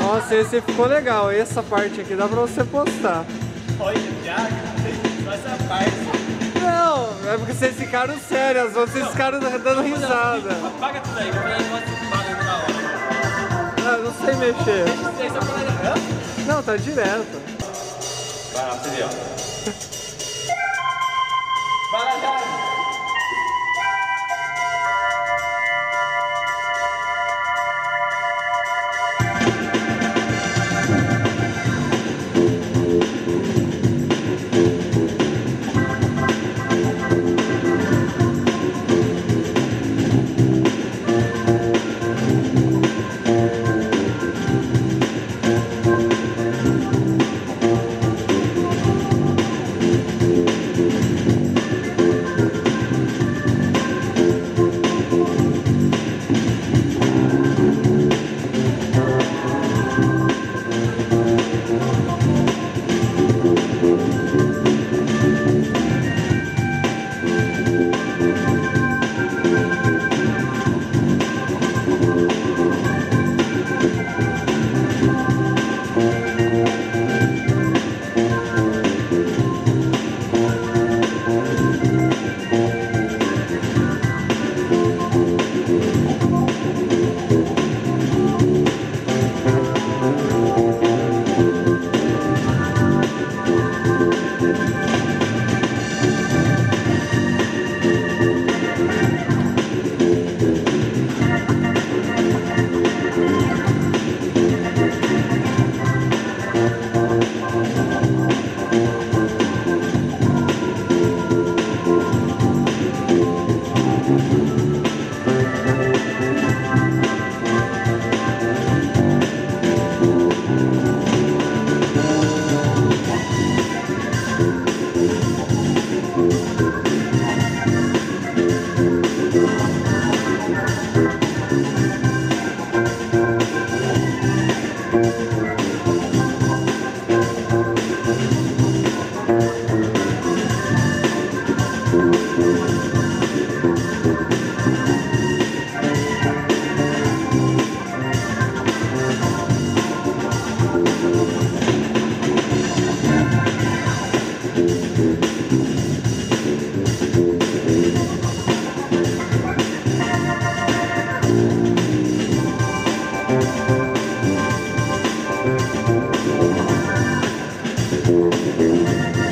Nossa, esse ficou legal. Essa parte aqui dá pra você postar. Olha, só essa parte. Não, é porque vocês ficaram sérios, vocês ficaram dando risada. Apaga tudo aí. Ah, não sei mexer. Hã? Não, tá direto. Vai lá, você vê, ó. Thank you.